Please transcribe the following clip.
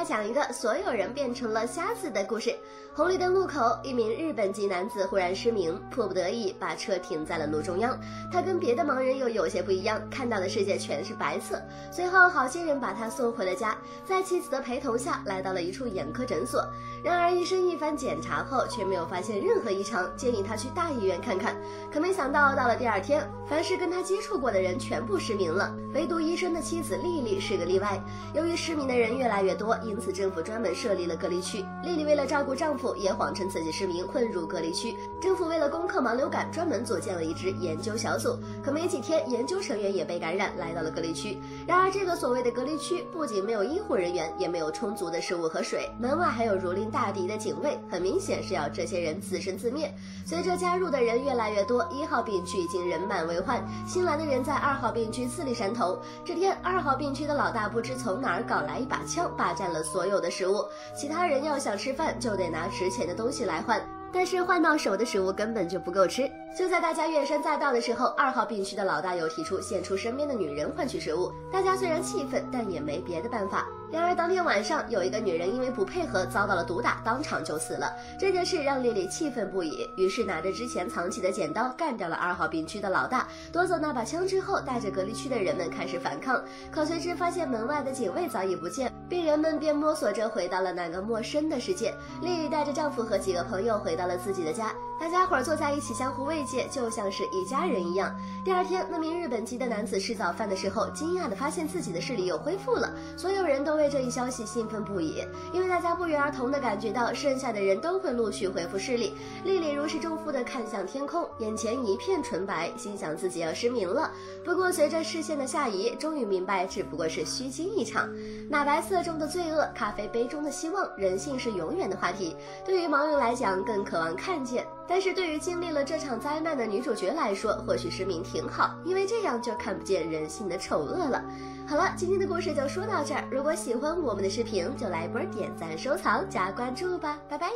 家讲一个所有人变成了瞎子的故事。红绿灯路口，一名日本籍男子忽然失明，迫不得已把车停在了路中央。他跟别的盲人又有些不一样，看到的世界全是白色。随后，好心人把他送回了家，在妻子的陪同下来到了一处眼科诊所。然而，医生一番检查后却没有发现任何异常，建议他去大医院看看。可没想到，到了第二天，凡是跟他接触过的人全部失明了，唯独医生的妻子丽丽是个例外。由于失明的人越来越多，因此政府专门设立了隔离区。丽丽为了照顾丈夫，也谎称自己失明，混入隔离区。政府为了攻克盲流感，专门组建了一支研究小组。可没几天，研究成员也被感染，来到了隔离区。然而，这个所谓的隔离区不仅没有医护人员，也没有充足的食物和水，门外还有如临大敌的警卫，很明显是要这些人自生自灭。随着加入的人越来越多，一号病区已经人满为患。新来的人在二号病区自立山头。这天，二号病区的老大不知从哪儿搞来一把枪，霸占了所有的食物。其他人要想吃饭，就得拿值钱的东西来换。但是换到手的食物根本就不够吃。就在大家怨声载道的时候，二号病区的老大又提出献出身边的女人换取食物。大家虽然气愤，但也没别的办法。然而当天晚上，有一个女人因为不配合遭到了毒打，当场就死了。这件事让丽丽气愤不已，于是拿着之前藏起的剪刀干掉了二号病区的老大，夺走那把枪之后，带着隔离区的人们开始反抗。可随之发现门外的警卫早已不见，病人们便摸索着回到了那个陌生的世界。丽丽带着丈夫和几个朋友回到到了自己的家，大家伙儿坐在一起相互慰藉，就像是一家人一样。第二天，那名日本籍的男子吃早饭的时候，惊讶地发现自己的视力又恢复了，所有人都为这一消息兴奋不已，因为大家不约而同地感觉到剩下的人都会陆续恢复视力。丽丽如释重负地看向天空，眼前一片纯白，心想自己要失明了。不过随着视线的下移，终于明白只不过是虚惊一场。奶白色中的罪恶，咖啡杯中的希望，人性是永远的话题。对于盲人来讲，更渴望看见；但是对于经历了这场灾难的女主角来说，或许失明挺好，因为这样就看不见人性的丑恶了。好了，今天的故事就说到这儿。如果喜欢我们的视频，就来一波点赞、收藏、加关注吧，拜拜。